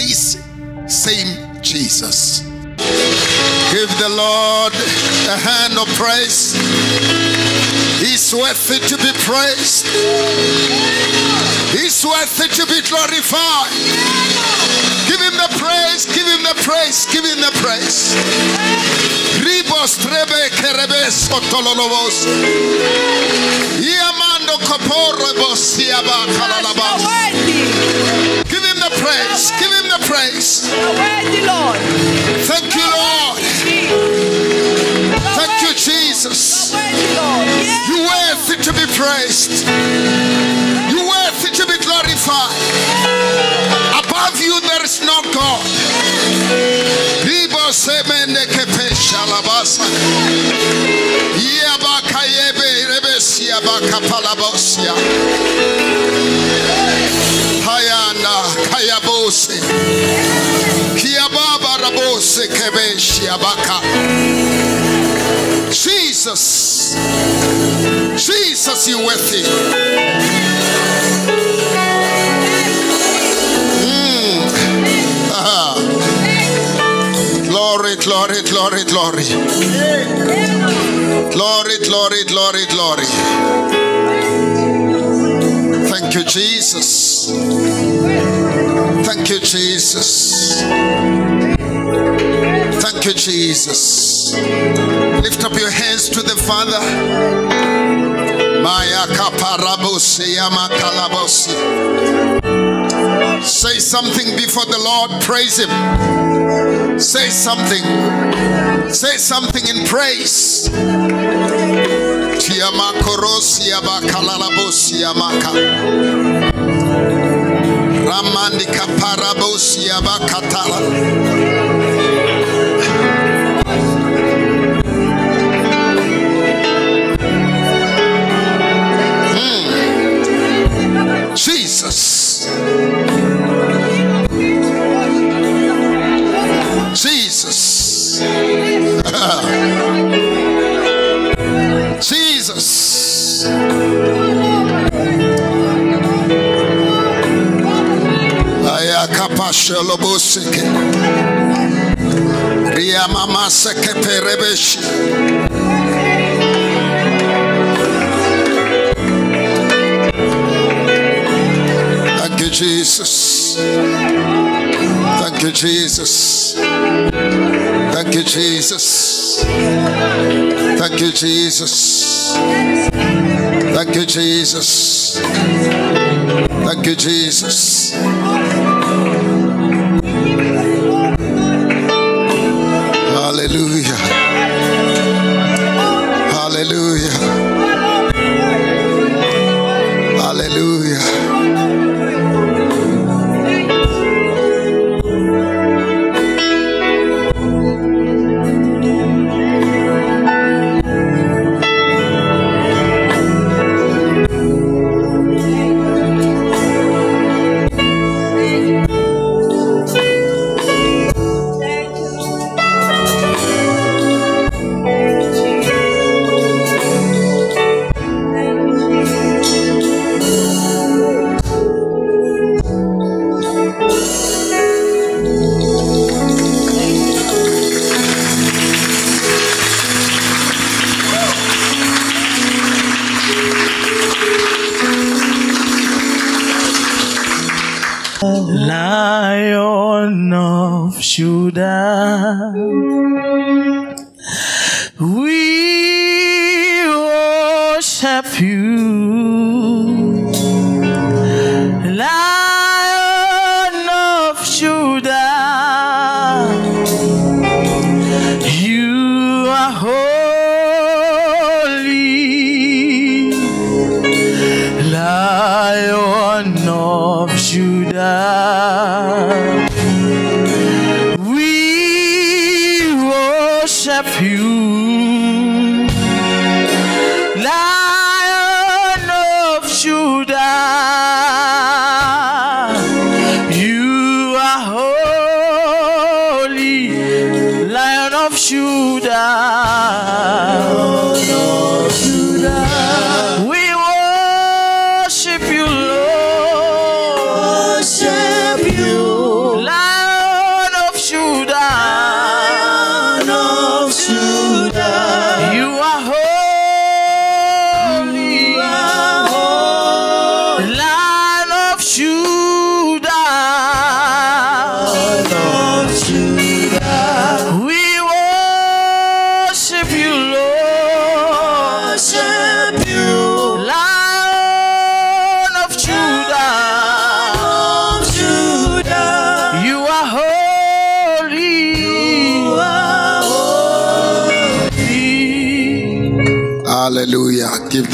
this same Jesus. Give the Lord a hand of praise. He's worthy to be praised. He's worthy to be glorified. Give him the praise, give him the praise, give him the praise. Ribos trebe kerebes otololobos. Iamando koporebos siaba kalalabas. Praise, give him the praise. Worthy, Lord. Thank you, Lord. Thank you, Jesus. You worthy to be praised. You worthy to be glorified. Above you there is no God. Yabaka. Kayabose. Kiababa rabose kebe shiabaka. Jesus. Jesus, you worthy. Mm. Ah. Glory, glory, glory, glory. Glory, glory, glory, glory. Thank you, Jesus. Thank you, Jesus. Thank you, Jesus. Lift up your hands to the Father. Say something before the Lord. Praise Him. Say something. Say something in praise. Kalalabosi yamaka. Ramandi Ayakapashelobosike. Ria mama seke perebeshi. Thank you, Jesus. Thank you, Jesus. Thank you, Jesus. Thank you, Jesus. Thank you, Jesus. Thank you, Jesus. Lion of Judah,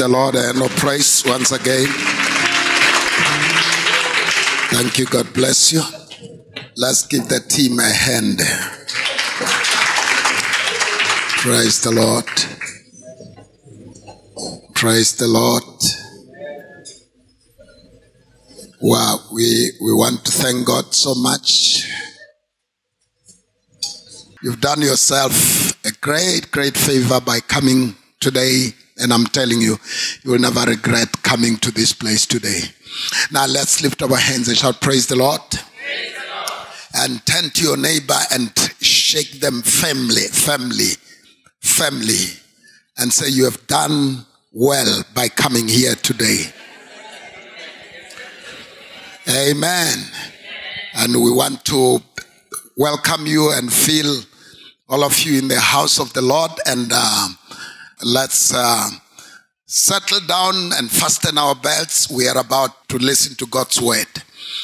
the Lord a hand of praise once again. Thank you. God bless you. Let's give the team a hand. Praise the Lord. Praise the Lord. Wow, we, we want to thank God so much. You've done yourself a great, great favor by coming today. And I'm telling you, you will never regret coming to this place today. Now let's lift our hands and shout, Praise the Lord. And turn to your neighbor and shake them family, family, family. And say, You have done well by coming here today. Amen. And we want to welcome you and feel all of you in the house of the Lord. And uh, let's uh, settle down and fasten our belts. We are about to listen to God's word.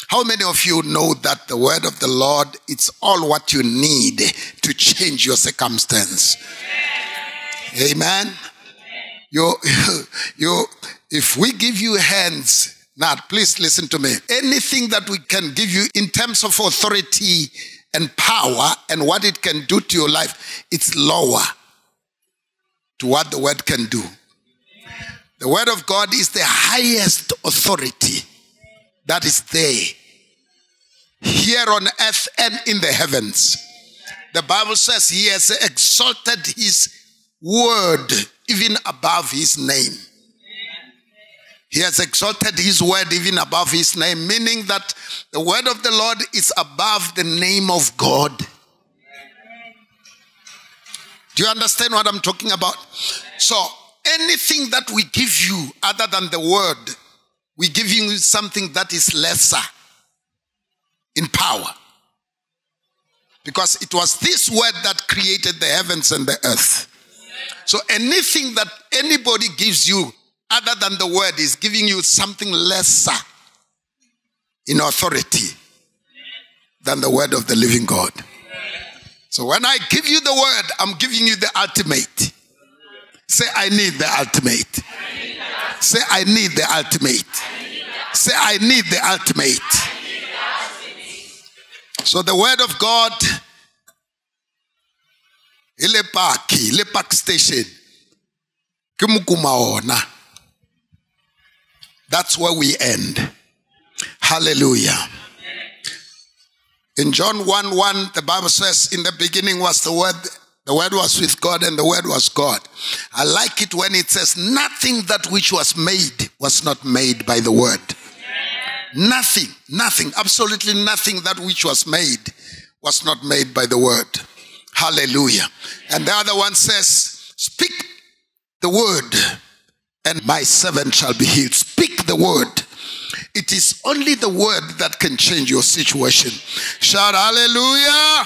How many of you know that the word of the Lord it's all what you need to change your circumstance? Amen. You, you, if we give you hands, now please listen to me. Anything that we can give you in terms of authority and power and what it can do to your life, it's lower to what the word can do. The word of God is the highest authority that is there here on earth and in the heavens. The Bible says he has exalted his word even above his name. He has exalted his word even above his name, meaning that the word of the Lord is above the name of God. Do you understand what I'm talking about? So, anything that we give you other than the word, we give you something that is lesser in power. Because it was this word that created the heavens and the earth. So anything that anybody gives you other than the word is giving you something lesser in authority than the word of the living God. So when I give you the word, I'm giving you the ultimate. Say, I need the ultimate. Say, I need the ultimate. Say, I need the ultimate. So the word of God, ile park, ile park station. That's where we end. Hallelujah. In John 1 1, the Bible says, In the beginning was the Word, the Word was with God, and the Word was God. I like it when it says, Nothing that which was made was not made by the Word. Nothing, nothing, absolutely nothing that which was made was not made by the Word. Hallelujah. And the other one says, Speak the Word, and my servant shall be healed. Speak the Word. It is only the word that can change your situation. Shout hallelujah.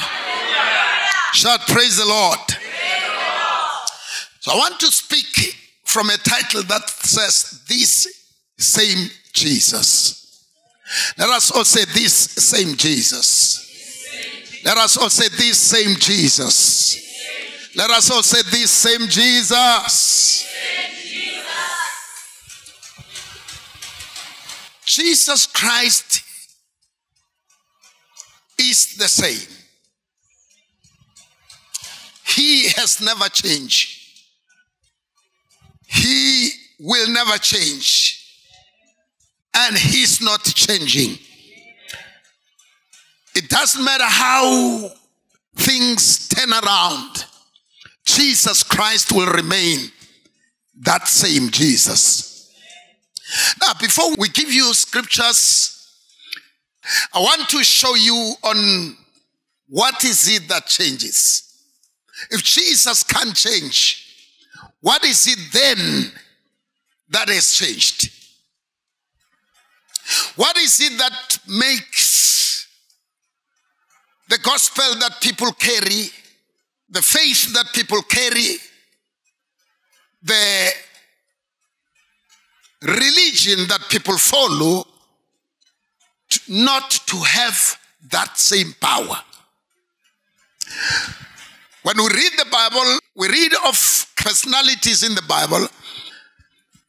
Shout praise the Lord. So I want to speak from a title that says, This same Jesus. Let us all say, This same Jesus. Let us all say, This same Jesus. Let us all say, This same Jesus. Jesus Christ is the same. He has never changed. He will never change. And he's not changing. It doesn't matter how things turn around, Jesus Christ will remain that same Jesus. Now, before we give you scriptures, I want to show you on what is it that changes. If Jesus can't change, what is it then that has changed? What is it that makes the gospel that people carry, the faith that people carry, the religion that people follow to- not to have that same power. When we read the Bible, we read of personalities in the Bible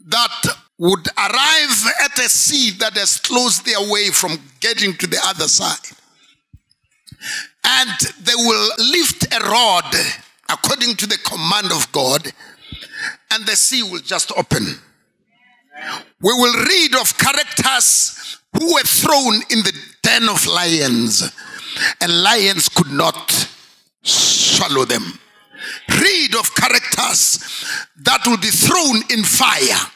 that would arrive at a sea that has closed their way from getting to the other side. And they will lift a rod according to the command of God, and the sea will just open. We will read of characters who were thrown in the den of lions, and lions could not swallow them. Read of characters that will be thrown in fire,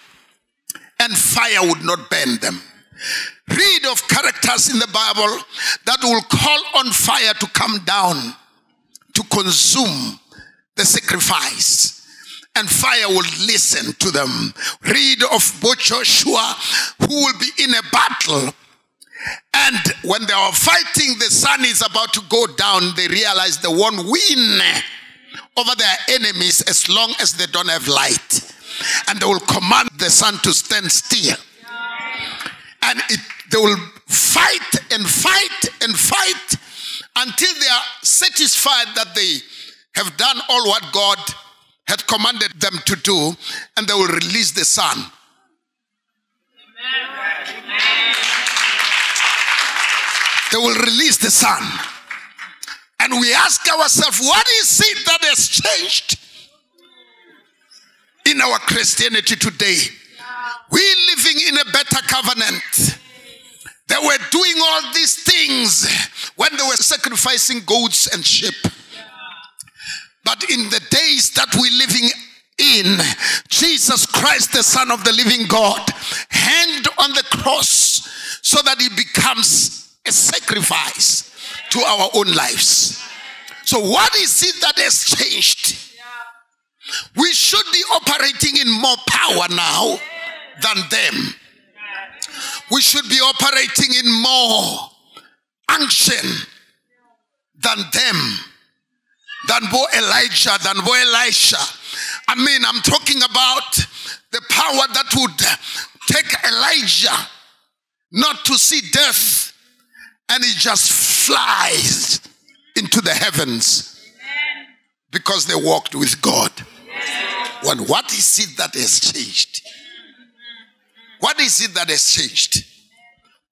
and fire would not burn them. Read of characters in the Bible that will call on fire to come down to consume the sacrifice. And fire will listen to them. Read of both Joshua, who will be in a battle. And when they are fighting, the sun is about to go down. They realize they won't win over their enemies as long as they don't have light. And they will command the sun to stand still. And it, they will fight and fight and fight until they are satisfied that they have done all what God had commanded them to do, and they will release the sun. They will release the sun. And we ask ourselves, what is it that has changed in our Christianity today? We're living in a better covenant. They were doing all these things when they were sacrificing goats and sheep. But in the days that we're living in, Jesus Christ, the Son of the living God, hanged on the cross so that he becomes a sacrifice to our own lives. So, what is it that has changed? We should be operating in more power now than them. We should be operating in more unction than them, than Bo Elijah, than Bo Elisha. I mean, I'm talking about the power that would take Elijah not to see death, and he just flies into the heavens because they walked with God. When what is it that has changed? What is it that has changed?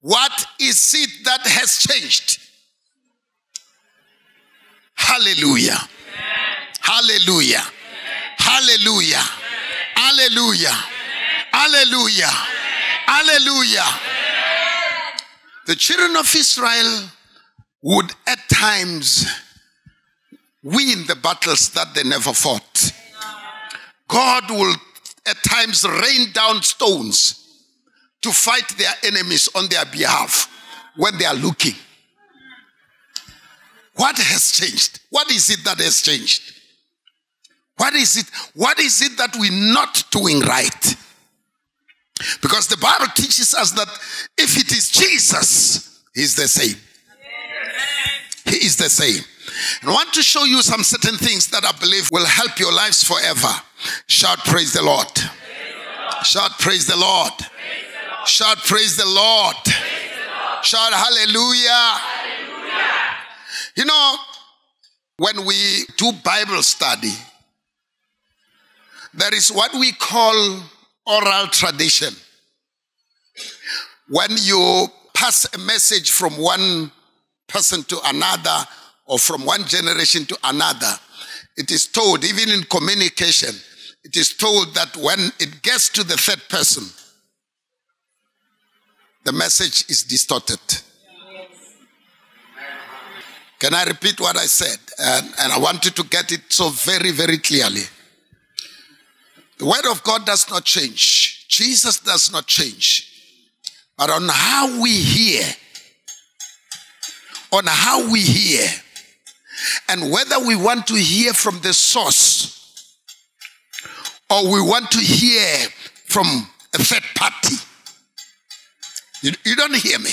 What is it that has changed? Hallelujah. Hallelujah. Hallelujah. Hallelujah. Hallelujah. Hallelujah. The children of Israel would at times win the battles that they never fought. God will at times rain down stones to fight their enemies on their behalf when they are looking. What has changed? What is it that has changed? What is it? What is it that we're not doing right? Because the Bible teaches us that if it is Jesus, He's the same. He is the same. And I want to show you some certain things that I believe will help your lives forever. Shout, Praise the Lord. Shout, Praise the Lord. Shout, Praise the Lord. Shout, Hallelujah. You know, when we do Bible study, there is what we call oral tradition. When you pass a message from one person to another or from one generation to another, it is told, even in communication, it is told that when it gets to the third person, the message is distorted. Can I repeat what I said? And, and I want you to get it so very, very clearly. The word of God does not change. Jesus does not change. But on how we hear, on how we hear, and whether we want to hear from the source or we want to hear from a third party. You, you don't hear me.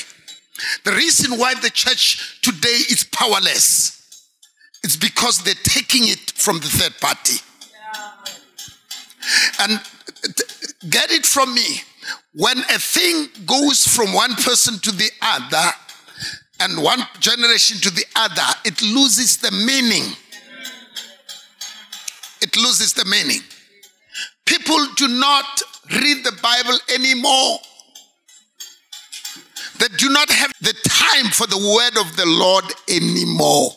The reason why the church today is powerless is because they're taking it from the third party. And t- get it from me. When a thing goes from one person to the other and one generation to the other, it loses the meaning. It loses the meaning. People do not read the Bible anymore. Do not have the time for the word of the Lord anymore.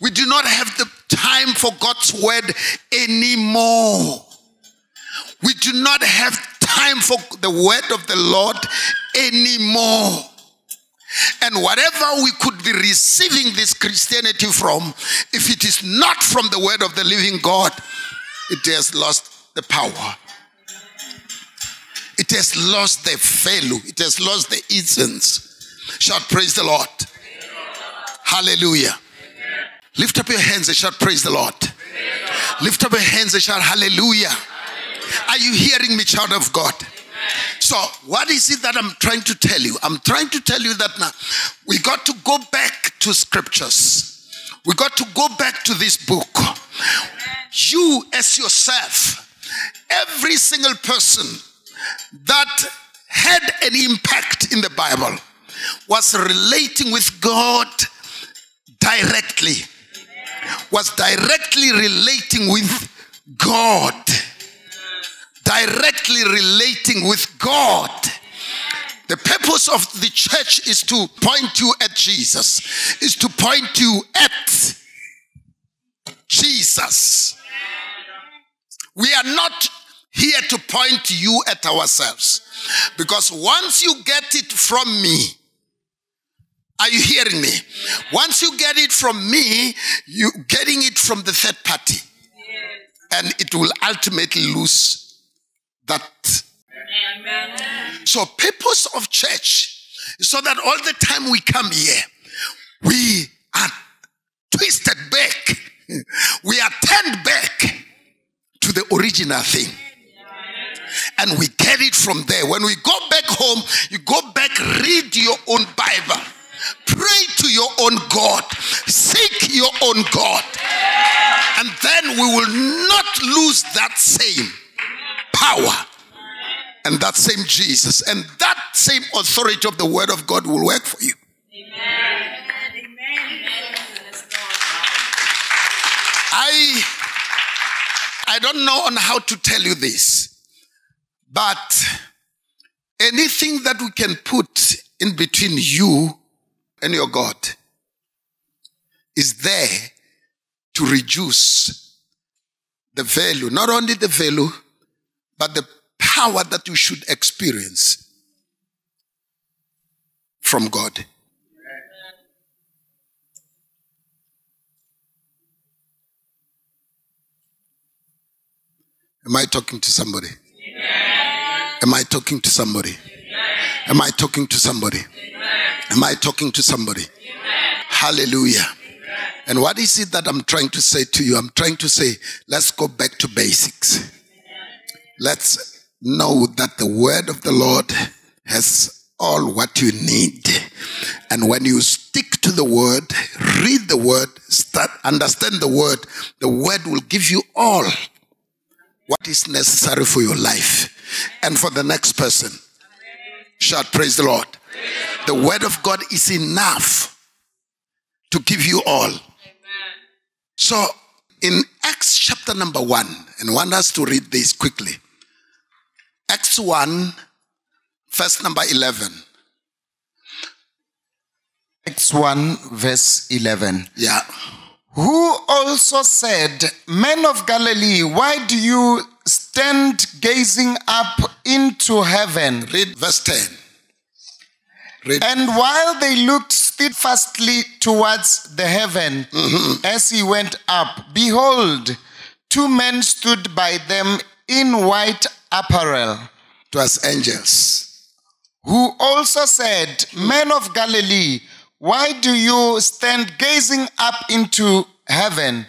We do not have the time for God's word anymore. We do not have time for the word of the Lord anymore. And whatever we could be receiving this Christianity from, if it is not from the word of the living God, it has lost the power. It has lost the value. It has lost the essence. Shout, praise the Lord. Hallelujah. Lift up your hands and shout, praise the Lord. Lift up your hands and shout, hallelujah. Are you hearing me, child of God? So, what is it that I'm trying to tell you? I'm trying to tell you that now we got to go back to scriptures. We got to go back to this book. You, as yourself, every single person that had an impact in the Bible was relating with God directly, was directly relating with God directly relating with God. The purpose of the church is to point you at Jesus, is to point you at Jesus. We are not here to point you at ourselves because once you get it from me, are you hearing me? Once you get it from me, you getting it from the third party. And it will ultimately lose that. So, purpose of church is so that all the time we come here, we are twisted back, we are turned back to the original thing. And we get it from there. When we go back home, you go back, read your own Bible, pray to your own God, seek your own God. And then we will not lose that same power and that same Jesus and that same authority of the Word of God will work for you. Amen. I I don't know on how to tell you this, but anything that we can put in between you and your God is there to reduce the value, not only the value, but the power that you should experience from God. Am I talking to somebody? Am I talking to somebody? Am I talking to somebody? Am I talking to somebody? Hallelujah. And what is it that I'm trying to say to you? I'm trying to say, let's go back to basics. Let's know that the word of the Lord has all what you need. And when you stick to the word, read the word, start understand the word, the word will give you all what is necessary for your life and for the next person. Shout, praise the Lord. The word of God is enough to give you all. So, in Acts chapter number one, and I want us to read this quickly. Acts 1, verse number 11. Acts 1, verse 11. Yeah. Who also said, Men of Galilee, why do you stand gazing up into heaven? Read verse 10. Read. And while they looked steadfastly towards the heaven mm-hmm. as he went up, behold, two men stood by them in white apparel, It was angels. who also said, Men of Galilee, why do you stand gazing up into heaven?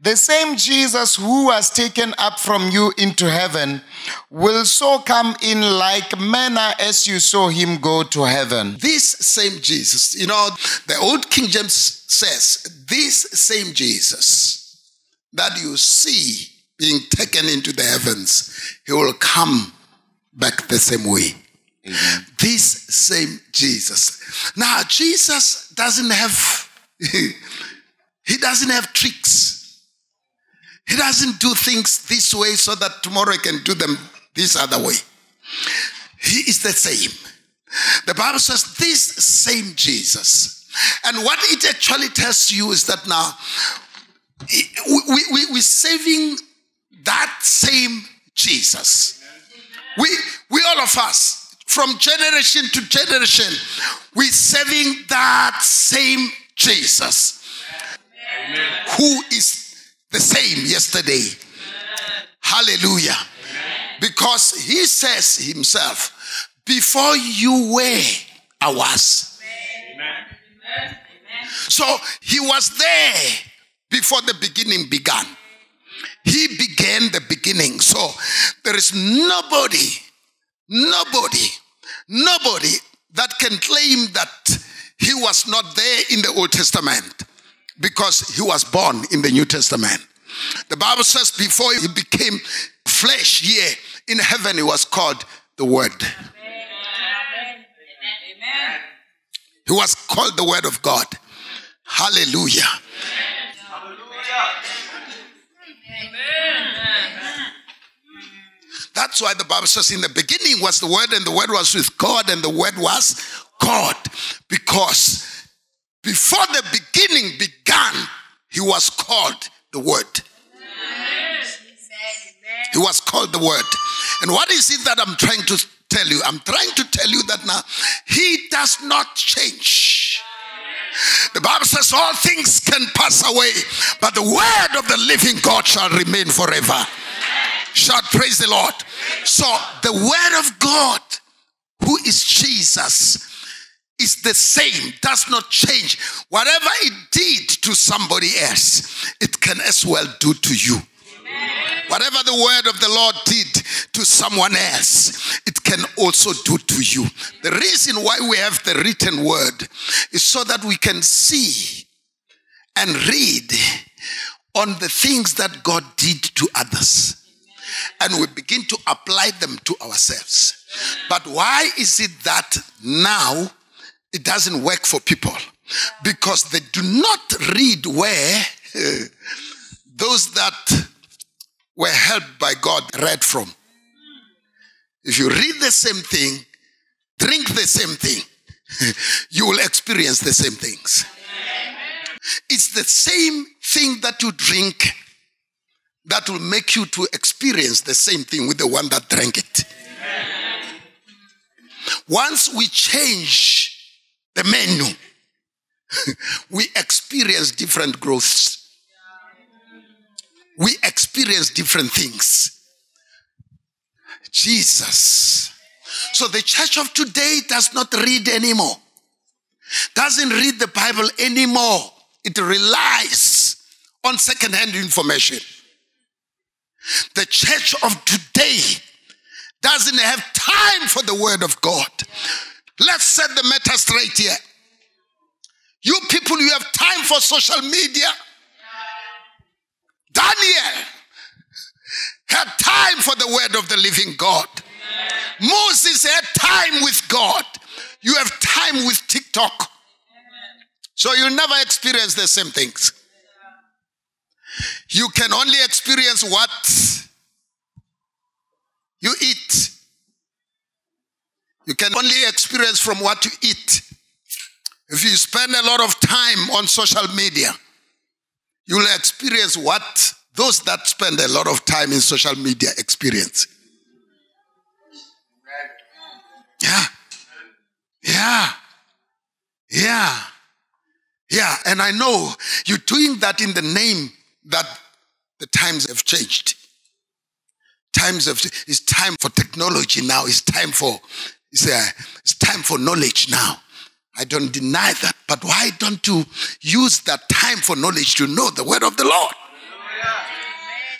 The same Jesus who was taken up from you into heaven will so come in like manner as you saw him go to heaven. This same Jesus, you know, the old King James says, this same Jesus that you see being taken into the heavens, he will come back the same way. This same Jesus. Now, Jesus doesn't have, he doesn't have tricks. He doesn't do things this way so that tomorrow he can do them this other way. He is the same. The Bible says this same Jesus. And what it actually tells you is that now we, we, we're saving that same Jesus. We, we all of us, from generation to generation, we're serving that same Jesus who is the same yesterday. Hallelujah. Because he says himself, before you were, I was. So he was there before the beginning began. He began the beginning. So there is nobody, nobody, nobody that can claim that he was not there in the Old Testament because he was born in the New Testament. The Bible says before he became flesh here in heaven, he was called the Word. Amen. He was called the Word of God. Hallelujah. That's why the Bible says in the beginning was the Word, and the Word was with God, and the Word was God. Because before the beginning began, He was called the Word. He was called the Word. And what is it that I'm trying to tell you? I'm trying to tell you that now He does not change. The Bible says all things can pass away, but the word of the living God shall remain forever. Shout praise the Lord. So the word of God, who is Jesus, is the same, does not change. Whatever it did to somebody else, it can as well do to you. Whatever the word of the Lord did to someone else, it can also do to you. The reason why we have the written word is so that we can see and read on the things that God did to others. And we begin to apply them to ourselves. But why is it that now it doesn't work for people? Because they do not read where those that were helped by God read from. If you read the same thing, drink the same thing, you will experience the same things. It's the same thing that you drink that will make you to experience the same thing with the one that drank it. Once we change the menu, we experience different growths we experience different things. Jesus. So the church of today does not read anymore, doesn't read the Bible anymore. It relies on second-hand information. The church of today doesn't have time for the word of God. Let's set the matter straight here. You people, you have time for social media. Daniel had time for the word of the living God. Moses had time with God. You have time with TikTok. So you'll never experience the same things. You can only experience what you eat. You can only experience from what you eat. If you spend a lot of time on social media, you'll experience what those that spend a lot of time in social media experience. Yeah. Yeah. Yeah. Yeah. And I know you're doing that in the name that the times have changed. Times of it's time for technology now. It's time for it's, uh, it's time for knowledge now. I don't deny that. But why don't you use that time for knowledge to know the word of the Lord?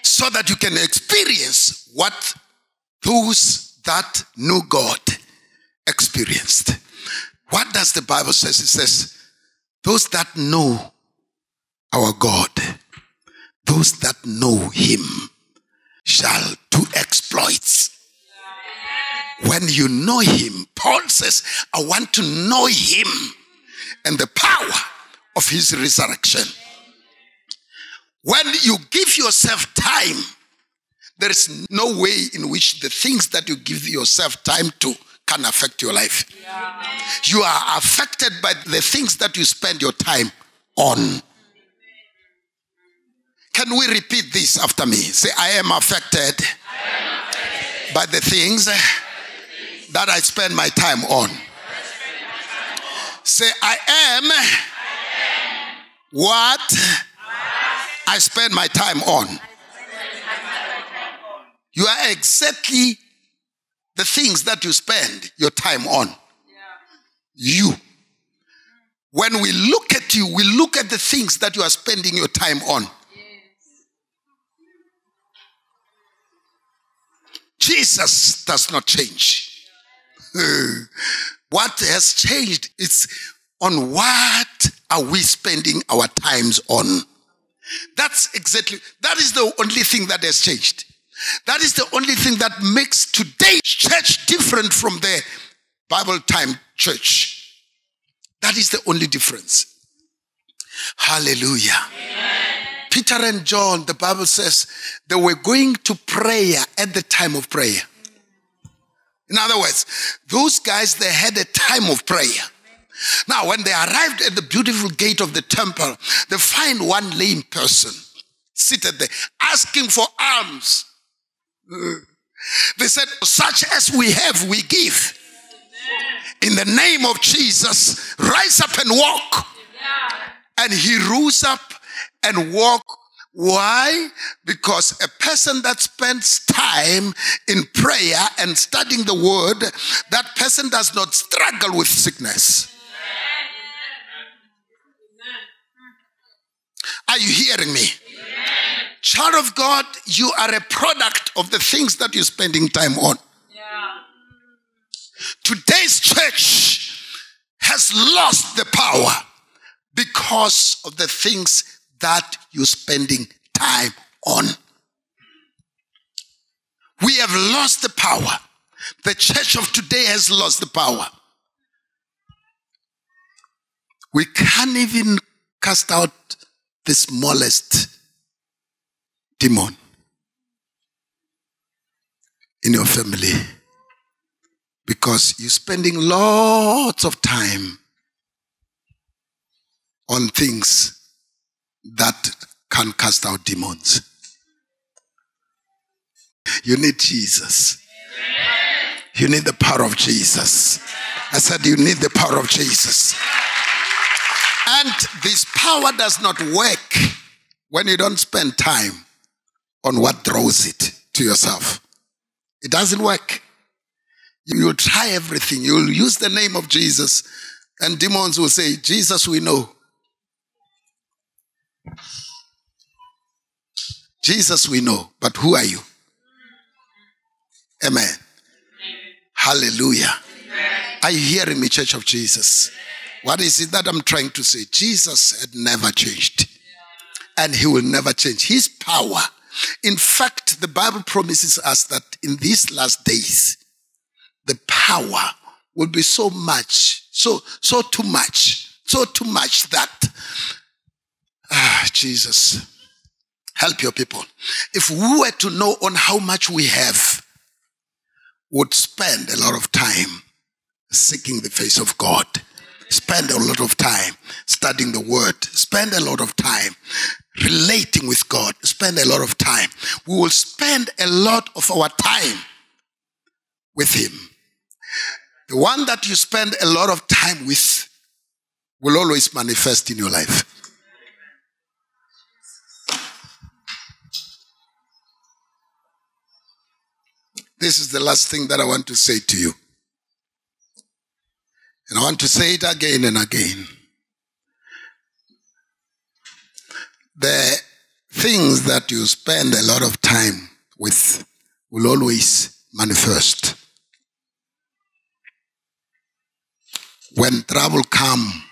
So that you can experience what those that know God experienced. What does the Bible says? It says, those that know our God, those that know him shall do exploits. When you know him, Paul says, I want to know him and the power of his resurrection. When you give yourself time, there is no way in which the things that you give yourself time to can affect your life. You are affected by the things that you spend your time on. Can we repeat this after me? Say, I am affected, by the things that I spend my time on. Say, I am what I spend my time on. You are exactly the things that you spend your time on. You. When we look at you, we look at the things that you are spending your time on. Jesus does not change. what has changed is on what are we spending our times on? That's exactly, that is the only thing that has changed. That is the only thing that makes today's church different from the Bible time church. That is the only difference. Hallelujah. Peter and John, the Bible says, they were going to prayer at the time of prayer. In other words, those guys, they had a time of prayer. Now, when they arrived at the beautiful gate of the temple, they find one lame person seated there asking for alms. They said, Such as we have, we give. In the name of Jesus, rise up and walk. And he rose up and walk. Why? Because a person that spends time in prayer and studying the word, that person does not struggle with sickness. Are you hearing me? Child of God, you are a product of the things that you're spending time on. Today's church has lost the power because of the things that you're spending time on. We have lost the power. The church of today has lost the power. We can't even cast out the smallest demon in your family because you're spending lots of time on things that can cast out demons. You need Jesus. You need the power of Jesus. I said, You need the power of Jesus. And this power does not work when you don't spend time on what draws it to yourself. It doesn't work. You will try everything. You will use the name of Jesus, and demons will say, Jesus, we know. Jesus, we know, but who are you? Amen. Hallelujah. Are you hearing me, Church of Jesus? What is it that I'm trying to say? Jesus had never changed, and he will never change. His power. In fact, the Bible promises us that in these last days, the power will be so much, so, so too much, so too much that, ah, Jesus, help your people. If we were to know on how much we have, would spend a lot of time seeking the face of God, spend a lot of time studying the word, spend a lot of time relating with God, spend a lot of time. We will spend a lot of our time with Him. The one that you spend a lot of time with will always manifest in your life. This is the last thing that I want to say to you. And I want to say it again and again. The things that you spend a lot of time with will always manifest. When trouble come,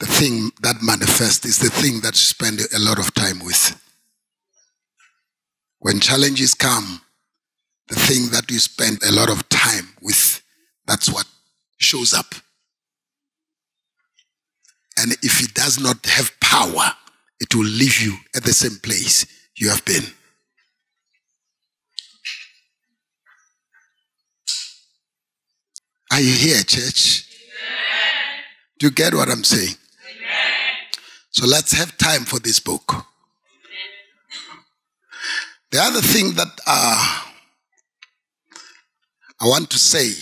the thing that manifests is the thing that you spend a lot of time with. When challenges come, the thing that you spend a lot of time with, that's what shows up. And if it does not have power, it will leave you at the same place you have been. Are you here, church? Do you get what I'm saying? So let's have time for this book. The other thing that uh, I want to say,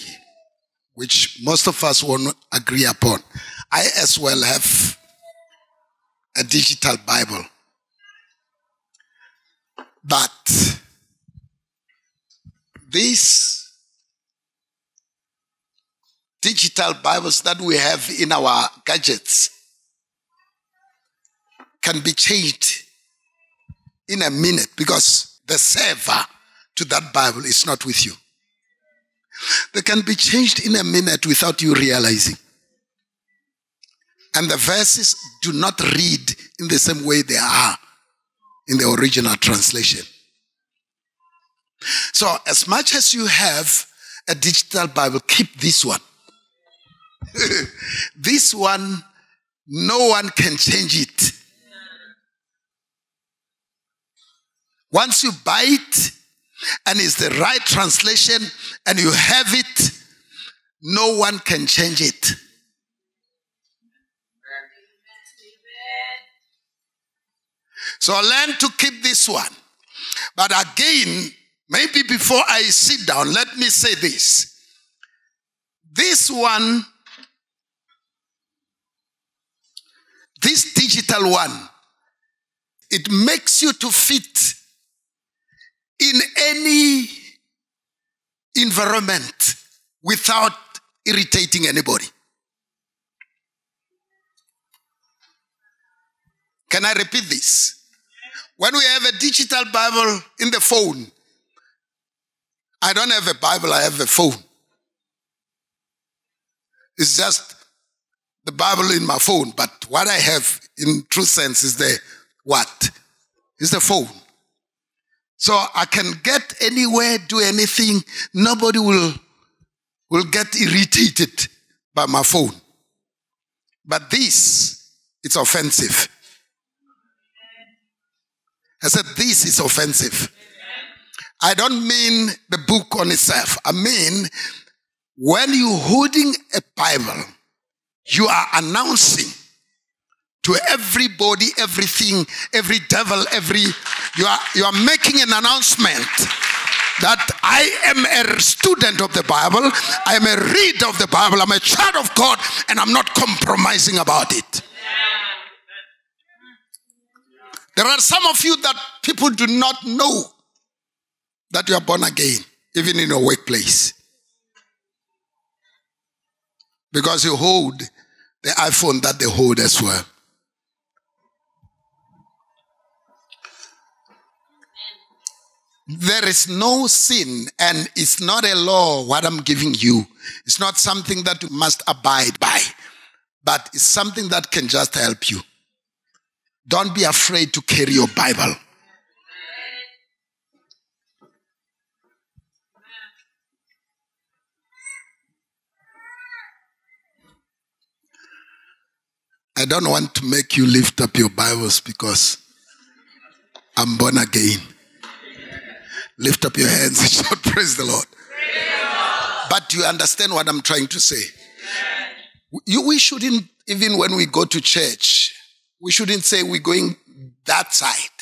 which most of us won't agree upon, I as well have a digital Bible. But these digital Bibles that we have in our gadgets can be changed in a minute because the server to that Bible is not with you. They can be changed in a minute without you realizing. And the verses do not read in the same way they are in the original translation. So, as much as you have a digital Bible, keep this one. this one, no one can change it. Once you buy it and it's the right translation and you have it, no one can change it. So I learn to keep this one. But again, maybe before I sit down, let me say this. This one, this digital one, it makes you to fit in any environment without irritating anybody. Can I repeat this? When we have a digital Bible in the phone, I don't have a Bible, I have a phone. It's just the Bible in my phone, but what I have in true sense is the what? Is the phone. So I can get anywhere, do anything. Nobody will, will get irritated by my phone. But this, it's offensive. I said, this is offensive. I don't mean the book on itself. I mean, when you're holding a Bible, you are announcing to everybody, everything, every devil, every, you are, you are making an announcement that I am a student of the Bible, I am a reader of the Bible, I'm a child of God, and I'm not compromising about it. There are some of you that people do not know that you are born again, even in your workplace. Because you hold the iPhone that they hold as well. There is no sin, and it's not a law what I'm giving you. It's not something that you must abide by, but it's something that can just help you. Don't be afraid to carry your Bible. I don't want to make you lift up your Bibles because I'm born again. Lift up your hands and shout, Praise the Lord. But you understand what I'm trying to say? You, we shouldn't, even when we go to church, we shouldn't say we're going that side.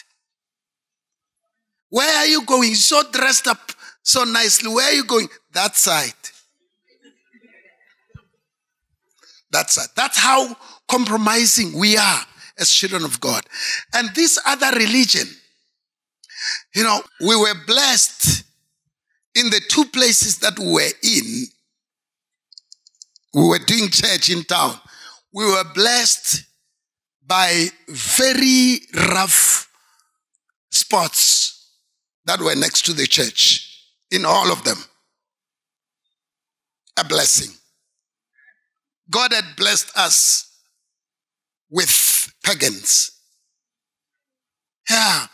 Where are you going? So dressed up so nicely. Where are you going? That side. That side. That's how compromising we are as children of God. And this other religion, you know, we were blessed in the two places that we were in. We were doing church in town. We were blessed by very rough spots that were next to the church, in all of them. A blessing. God had blessed us with pagans. Yeah.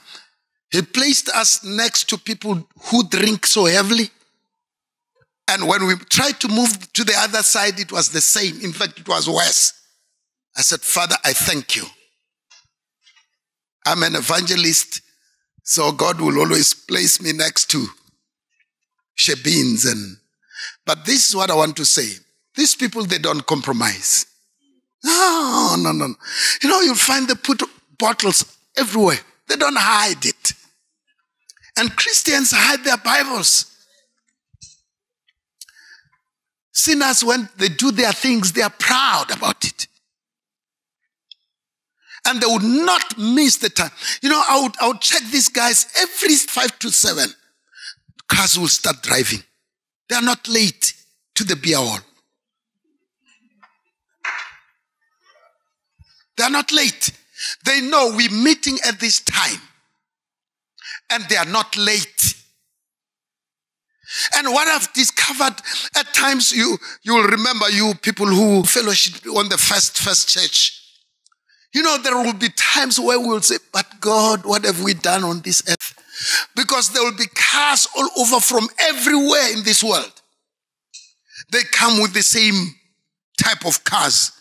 He placed us next to people who drink so heavily. And when we tried to move to the other side, it was the same. In fact, it was worse. I said, Father, I thank you I'm an evangelist, so God will always place me next to shebeens and but this is what I want to say. These people they don't compromise. No, no, no. You know, you'll find they put bottles everywhere. They don't hide it. And Christians hide their Bibles. Sinners, when they do their things, they are proud about it. And they would not miss the time. You know, I would, I would check these guys every five to seven. Cars will start driving. They are not late to the beer hall. They are not late. They know we're meeting at this time. And they are not late. And what I've discovered at times, you you will remember you people who fellowship on the first first church. You know, there will be times where we will say, But God, what have we done on this earth? Because there will be cars all over from everywhere in this world. They come with the same type of cars.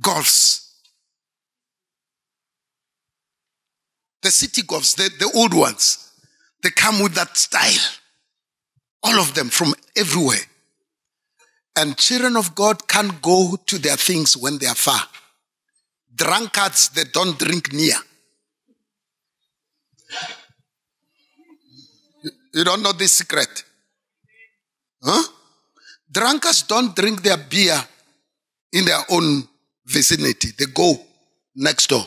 Golfs. The Citi Golfs, the, the old ones. They come with that style. All of them from everywhere. And children of God can't go to their things when they are far. Drunkards, they don't drink near. You don't know this secret? Huh? Drunkards don't drink their beer in their own vicinity. They go next door.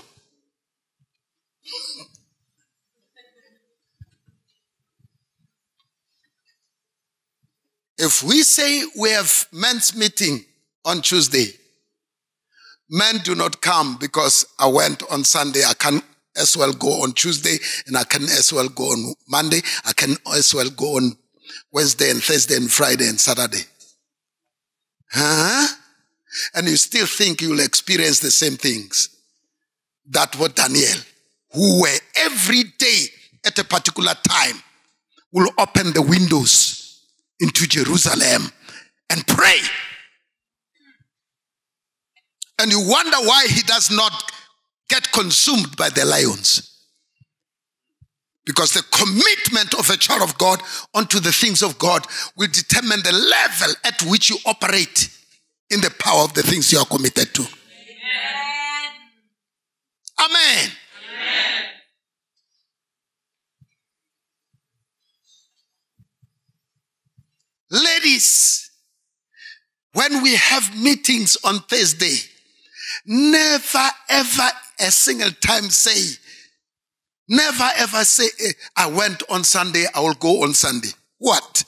If we say we have men's meeting on Tuesday, men do not come because I went on Sunday. I can as well go on Tuesday and I can as well go on Monday. I can as well go on Wednesday and Thursday and Friday and Saturday. Huh? And you still think you'll experience the same things. That what Daniel, who were every day at a particular time, will open the windows into Jerusalem and pray. And you wonder why he does not get consumed by the lions. Because the commitment of a child of God unto the things of God will determine the level at which you operate in the power of the things you are committed to. Amen. Amen. Ladies, when we have meetings on Thursday, never ever a single time say, never ever say, eh, I went on Sunday, I will go on Sunday. What?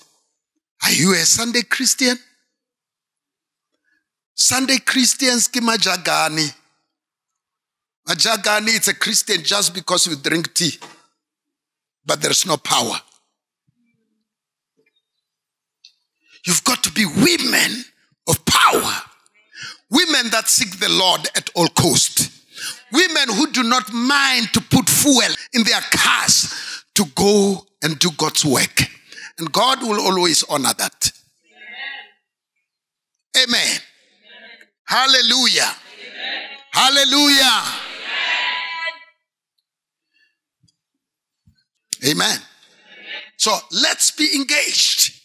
Are you a Sunday Christian? Sunday Christians ki majagani. Majagani is a Christian just because you drink tea. But there's no power. You've got to be women of power. Women that seek the Lord at all cost. Women who do not mind to put fuel in their cars to go and do God's work. And God will always honor that. Amen. Amen. Hallelujah. Amen. Hallelujah. Amen. Amen. So let's be engaged.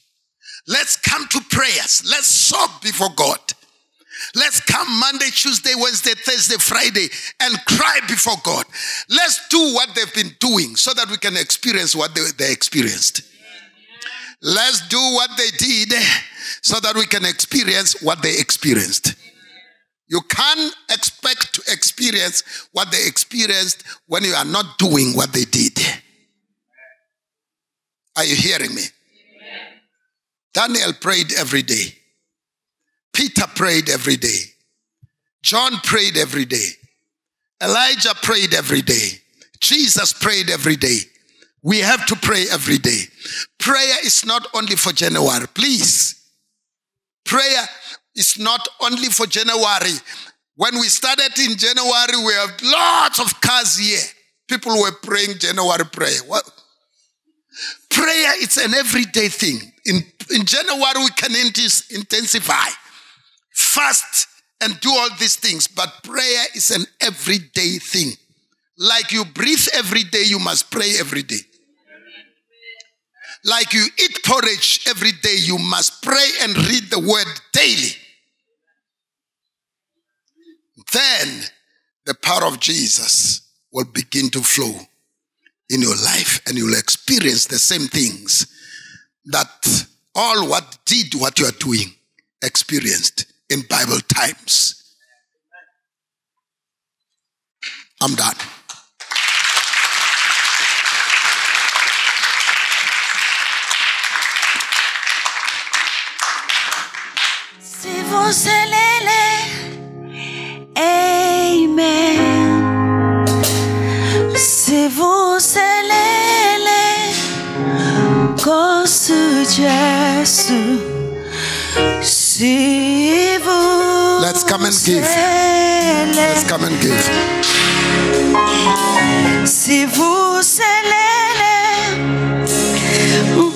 Let's come to prayers. Let's sob before God. Let's come Monday, Tuesday, Wednesday, Thursday, Friday and cry before God. Let's do what they've been doing so that we can experience what they, they experienced. Let's do what they did so that we can experience what they experienced. You can't expect to experience what they experienced when you are not doing what they did. Are you hearing me? Daniel prayed every day. Peter prayed every day. John prayed every day. Elijah prayed every day. Jesus prayed every day. We have to pray every day. Prayer is not only for January, please. Prayer is not only for January. When we started in January, we have lots of cars here. People were praying January prayer. What? Prayer is an everyday thing. In, in January, we can intensify. Fast and do all these things, but prayer is an everyday thing. Like you breathe every day, you must pray every day. Like you eat porridge every day, you must pray and read the word daily. Then the power of Jesus will begin to flow in your life and you'll experience the same things that all what did what you are doing experienced in Bible times. I'm done. Amen. Gosto Jésus. Si vous Let's come and give. Let's come and give. Si vous allez,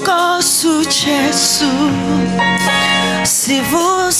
gosto Jésus. Si vous